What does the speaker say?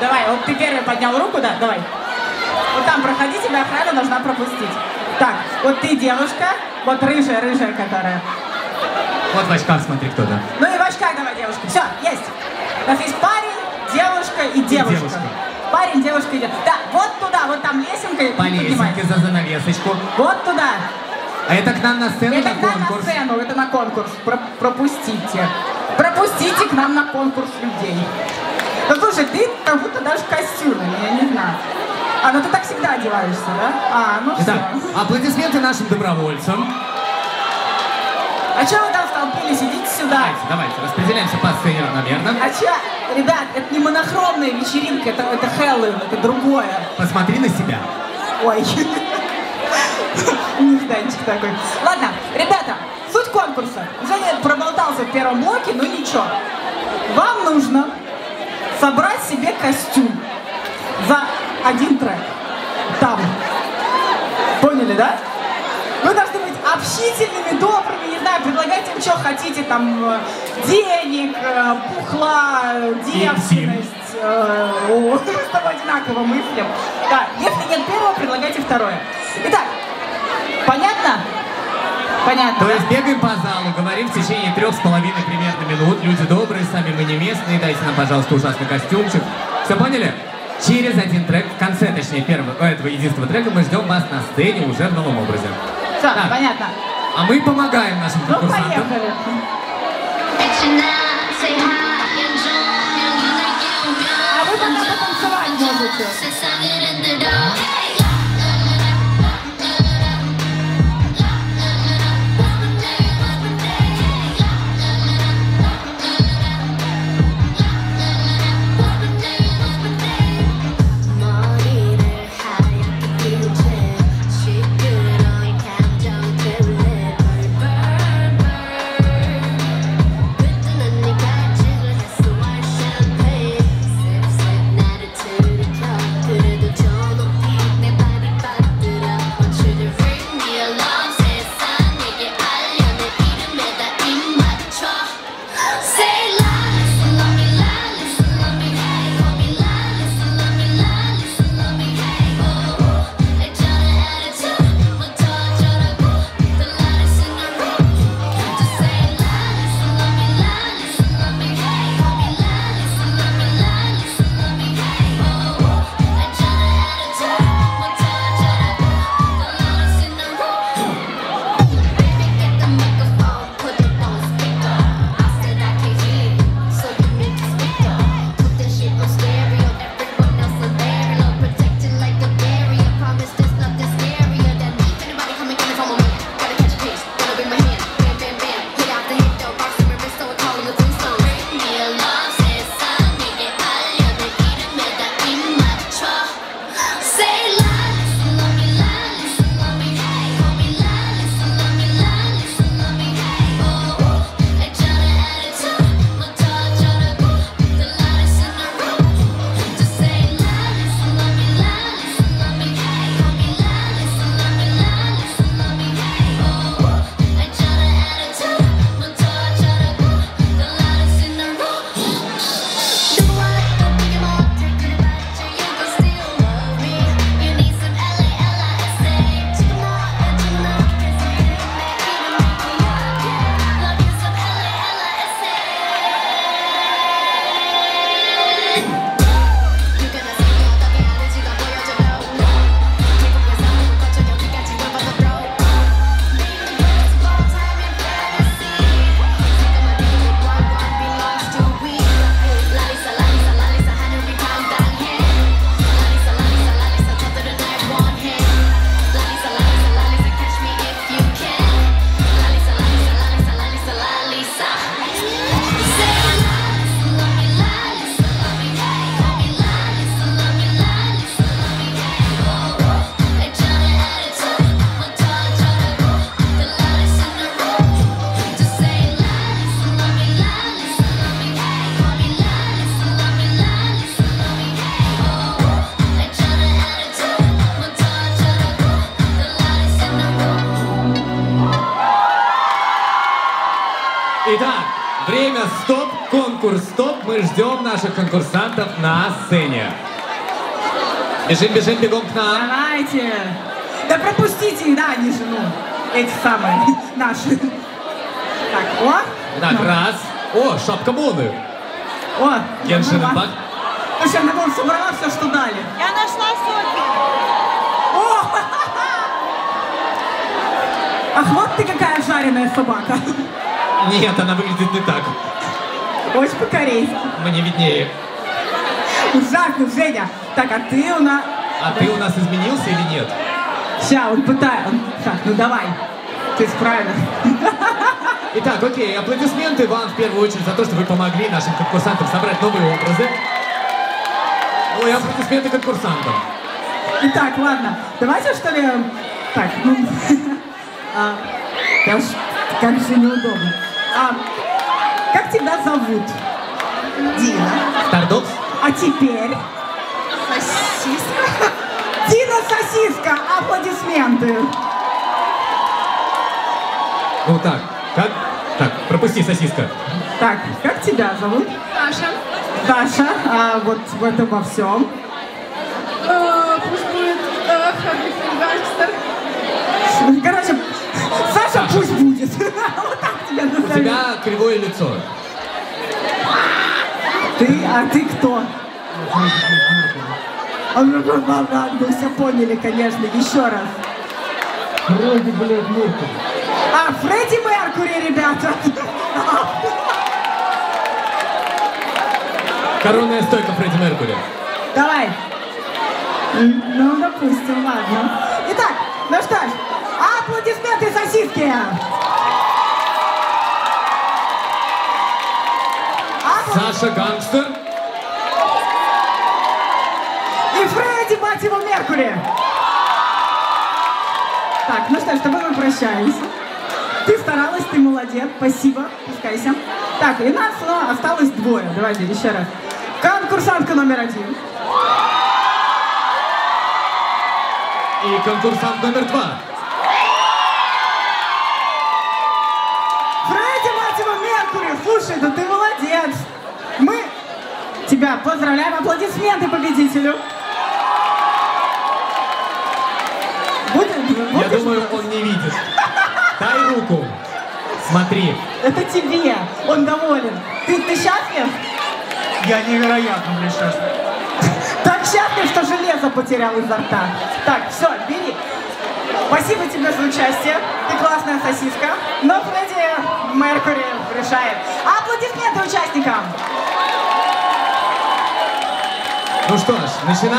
Давай, вот ты первый поднял руку, да? Давай. Вот там проходи, тебя охрана должна пропустить. Так, вот ты девушка, вот рыжая, рыжая, которая. Вот в очках смотри кто, да. Ну и в очках давай, девушка. Все, есть. У нас есть парень, девушка и девушка. И девушка. Парень, девушка идет. Да, вот туда, вот там лесенка. По лесенке за занавесочку. Вот туда. А это к нам на сцену это на конкурс? Это к нам на сцену, это на конкурс. Про пропустите. Пропустите к нам на конкурс людей. Ну слушай, как будто даже в костюме, я не знаю. А, ну ты так всегда одеваешься, да? А, ну Итак, все. аплодисменты нашим добровольцам. А что вы там столпились, толпе сидите сюда? Давайте, давайте, распределяемся по сцене равномерно. А че, ребят, это не монохромная вечеринка, это, это Хэллоуин, это другое. Посмотри на себя. Ой. Не Нежданчик такой. Ладно, ребята, суть конкурса. Женя проболтался в первом блоке, но ничего. Вам нужно собрать себе костюм за один трек. Там. Поняли, да? Вы должны быть общительными, добрыми, не знаю, предлагайте им, что хотите, там, э, денег, э, пухла, э, девственность. О, с тобой одинаково мыслим. Да, если нет первого, предлагайте второе. Итак, понятно? Понятно. То есть бегаем по залу, говорим в течение трех с половиной примерно минут. Люди добрые, сами мы не местные. Дайте нам, пожалуйста, ужасный костюмчик. Все поняли? Через один трек, в конце, точнее, первого, э, этого единственного трека мы ждем вас на сцене уже в новом образе. Все, так. понятно. А мы помогаем нашим ну, конкурсантам. Ну, поехали. А вы там потанцевать можете. конкурс «Стоп». Мы ждем наших конкурсантов на сцене. Бежим, бежим, бегом к нам. Давайте. Да пропустите, да, они же, ну, эти самые, наши. Так, о. Так, ну. раз. О, шапка Моны. О, Геншин Импакт. Слушай, она, по собрала все, что дали. Я нашла Софи. О! Ах, вот ты какая жареная собака. Нет, она выглядит не так. Очень по-корейски. Мне виднее. Ужасно, Женя. Так, а ты у нас... А ты у нас изменился или нет? Сейчас, он пытается. Так, ну давай. Ты справилась. Итак, окей, аплодисменты вам в первую очередь за то, что вы помогли нашим конкурсантам собрать новые образы. Ну и аплодисменты конкурсантам. Итак, ладно. Давайте, что ли... Так, ну... а, я уж... Как же неудобно. А, как тебя зовут? Дина. Стардокс? А теперь... Сосиска. Дина Сосиска! Аплодисменты! Ну так, как? Так, пропусти сосиска. Так, как тебя зовут? Саша. Даша, а вот в этом во всем. Э, Пусть будет э, Харви Гангстер. Короче, Саша, Саша. пусть будет. Вот так тебя У тебя кривое лицо. Ты, а ты кто? А, ну, Вы все поняли, конечно, еще раз. Фредди, блядь, Меркель. А, Фредди Меркури, ребята. Коронная стойка Фредди Меркури. Давай. Ну, допустим, ладно. Итак, ну что ж, аплодисменты сосиски. Саша Гангстер. И Фредди, мать его, Меркури. Так, ну что ж, с тобой мы прощаемся. Ты старалась, ты молодец, спасибо, пускайся. Так, и нас ну, осталось двое. Давайте еще раз. Конкурсантка номер один. И конкурсант номер два. Фредди, мать его, Меркури, слушай, да ты молодец. Тебя поздравляем, аплодисменты победителю. Будет, Я будешь- думаю, он не видит. Дай руку. Смотри. Это тебе, он доволен. Ты, ты счастлив? Я невероятно, блядь, счастлив. Так счастлив, что железо потерял изо рта. Так, все, бери. Спасибо тебе за участие. Ты классная сосиска. Но Фредди Меркури решает. Аплодисменты участникам. Ну что ж, начинаем.